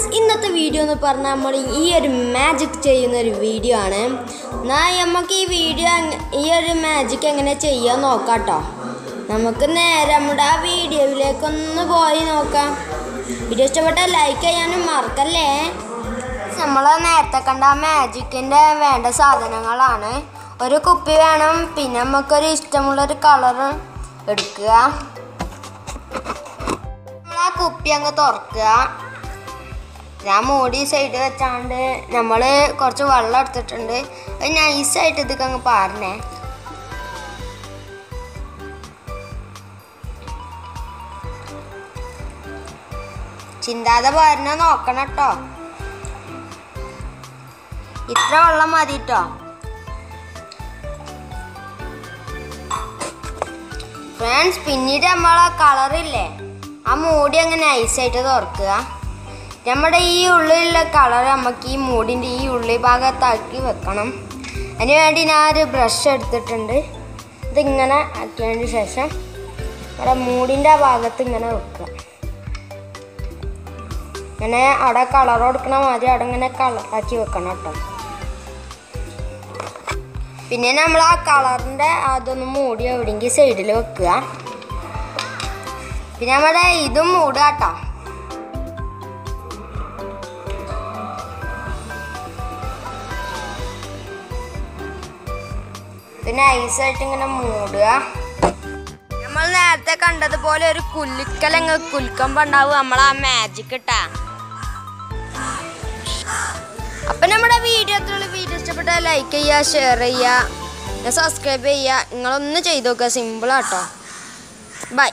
Friends ഇന്നത്തെ video എന്ന് പറഞ്ഞാൽ നമ്മൾ ഈ ഒരു മാജിക് ചെയ്യുന്ന ഒരു വീഡിയോ ആണ്. എന്നാൽ നമുക്ക് ഈ വീഡിയോ ഈ ഒരു മാജിക് എങ്ങനെ ചെയ്യാൻ നോക്കാം കേട്ടോ നമുക്ക് നേരെ നമ്മുടെ ആ വീഡിയോയിലേക്കൊന്ന് പോയി നോക്കാം. വീഡിയോ ഇഷ്ടപ്പെട്ട ലൈക്ക് ചെയ്യാനും മറക്കല്ലേ? നമ്മൾ നേരത്തെ കണ്ട ആ മാജിക്കിന്റെ വേണ്ട സാധനങ്ങളാണ്. ഒരു കുപ്പി വേണം പിന്നെ നമുക്കൊരു ഇഷ്ടമുള്ളൊരു കളർ എടുക്കുക. നമ്മൾ കുപ്പി അങ്ങ് തുറക്കുക. ഞാൻ മോടി സൈഡ് വെച്ചാണ്ട് നമ്മൾ കുറച്ച് വെള്ളം എടുത്തിട്ടുണ്ട്. അത് നൈസായിട്ട് ഇതൊക്കെ അങ്ങ് പാരണേ. ചിന്താതെ പാരണ നോക്കണം കേട്ടോ ഇത്ര വെള്ളം മതി കേട്ടോ ഫ്രണ്ട്സ് പിന്നീട് നമ്മളെ കളറില്ലേ ആ മൂടി അങ്ങനെ നൈസായിട്ട് തുറക്കുക. നമ്മുടെ ഈ ഉള്ളിലുള്ള കളർ നമുക്ക് ഈ മൂടിന്റെ ഈ ഉള്ളി ഭാഗത്താക്കി വെക്കണം. അതിനുവേണ്ടി ഞാൻ ഒരു ബ്രഷ് എടുത്തിട്ടുണ്ട്. ഇതിങ്ങനെ ആക്കിയതിന് ശേഷം നമ്മുടെ മൂടിന്റെ ആ ഭാഗത്ത് ഇങ്ങനെ വെക്കുക. ഇങ്ങനെ അവിടെ കളർ കൊടുക്കണ മാതിരി അവിടെ ഇങ്ങനെ കളറാക്കി വെക്കണം കേട്ടോ. പിന്നെ നമ്മൾ ആ കളറിന്റെ അതൊന്ന് മൂടി എവിടെയെങ്കിൽ സൈഡിൽ വെക്കുക. പിന്നെ നമ്മുടെ ഇതും മൂടുക കേട്ടോ. പിന്നെ ഐസായിട്ട് ഇങ്ങനെ മൂടുക. നമ്മൾ നേരത്തെ കണ്ടതുപോലെ ഒരു കുലുക്കലങ്ങ് കുലുക്കുമ്പോ ഉണ്ടാവും. നമ്മൾ ആ മാജിക് ഇട്ടാ. അപ്പൊ നമ്മുടെ വീഡിയോ അത്രയുള്ള വീഡിയോ ഇഷ്ടപ്പെട്ടാൽ ലൈക്ക് ചെയ്യുക ഷെയർ ചെയ്യുക സബ്സ്ക്രൈബ് ചെയ്യുക. നിങ്ങളൊന്ന് ചെയ്തു നോക്കുക. സിമ്പിളാട്ടോ ബൈ